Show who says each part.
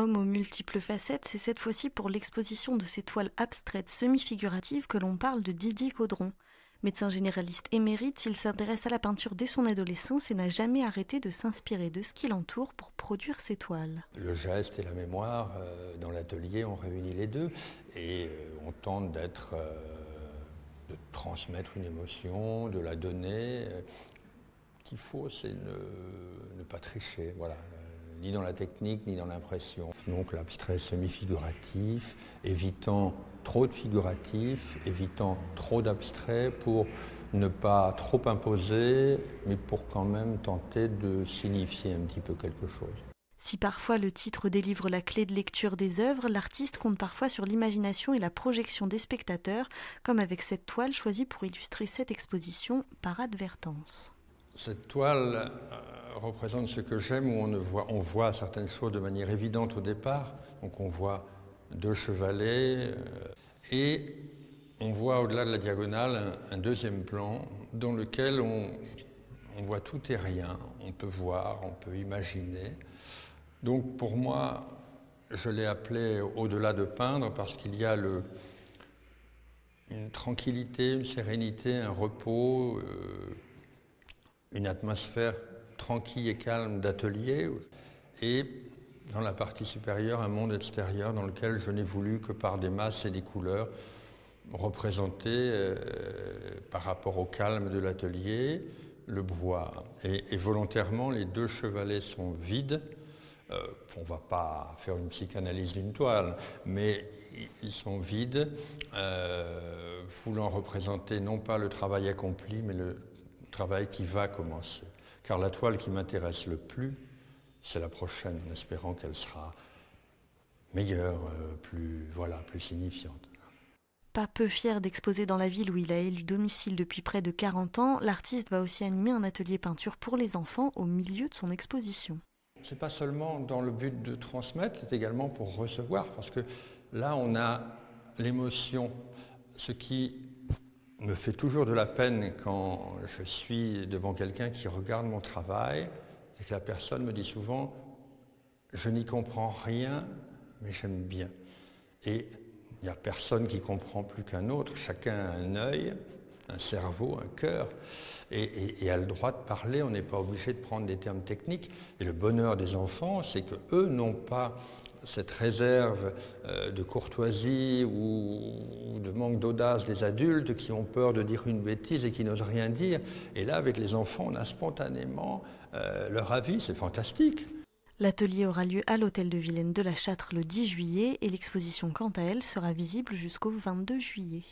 Speaker 1: Homme aux multiples facettes, c'est cette fois-ci pour l'exposition de ces toiles abstraites semi-figuratives que l'on parle de Didier Caudron. Médecin généraliste émérite, il s'intéresse à la peinture dès son adolescence et n'a jamais arrêté de s'inspirer de ce qui l'entoure pour produire ses toiles.
Speaker 2: Le geste et la mémoire, euh, dans l'atelier, on réunit les deux et euh, on tente d'être, euh, de transmettre une émotion, de la donner. qu'il faut, c'est ne, pas tricher, voilà, ni dans la technique, ni dans l'impression. Donc l'abstrait semi-figuratif, évitant trop de figuratif, évitant trop d'abstrait pour ne pas trop imposer, mais pour quand même tenter de signifier un petit peu quelque chose.
Speaker 1: Si parfois le titre délivre la clé de lecture des œuvres, l'artiste compte parfois sur l'imagination et la projection des spectateurs, comme avec cette toile choisie pour illustrer cette exposition par advertence.
Speaker 2: Cette toile euh, représente ce que j'aime, où on, voit, certaines choses de manière évidente au départ. Donc on voit deux chevalets, euh, et on voit au-delà de la diagonale un, deuxième plan dans lequel on, voit tout et rien. On peut voir, on peut imaginer. Donc pour moi, je l'ai appelé au-delà de peindre parce qu'il y a une tranquillité, une sérénité, un repos, euh, une atmosphère tranquille et calme d'atelier. Et dans la partie supérieure un monde extérieur dans lequel je n'ai voulu que par des masses et des couleurs représenter euh, par rapport au calme de l'atelier le bois. Et, volontairement, les deux chevalets sont vides. Euh, on ne va pas faire une psychanalyse d'une toile, mais ils sont vides, euh, voulant représenter non pas le travail accompli, mais le travail qui va commencer. Car la toile qui m'intéresse le plus, c'est la prochaine, en espérant qu'elle sera meilleure, euh, plus, voilà, plus signifiante.
Speaker 1: Pas peu fier d'exposer dans la ville où il a élu domicile depuis près de 40 ans, l'artiste va aussi animer un atelier peinture pour les enfants au milieu de son exposition.
Speaker 2: C'est pas seulement dans le but de transmettre, c'est également pour recevoir, parce que là on a l'émotion, ce qui me fait toujours de la peine quand je suis devant quelqu'un qui regarde mon travail et que la personne me dit souvent Je n'y comprends rien, mais j'aime bien. Et il n'y a personne qui comprend plus qu'un autre, chacun a un œil, un cerveau, un cœur, et, a le droit de parler, on n'est pas obligé de prendre des termes techniques. Et le bonheur des enfants, c'est qu'eux n'ont pas cette réserve euh, de courtoisie ou, manque d'audace des adultes qui ont peur de dire une bêtise et qui n'osent rien dire. Et là, avec les enfants, on a spontanément euh, leur avis, c'est fantastique.
Speaker 1: L'atelier aura lieu à l'hôtel de Vilaine de la Châtre le 10 juillet et l'exposition quant à elle sera visible jusqu'au 22 juillet.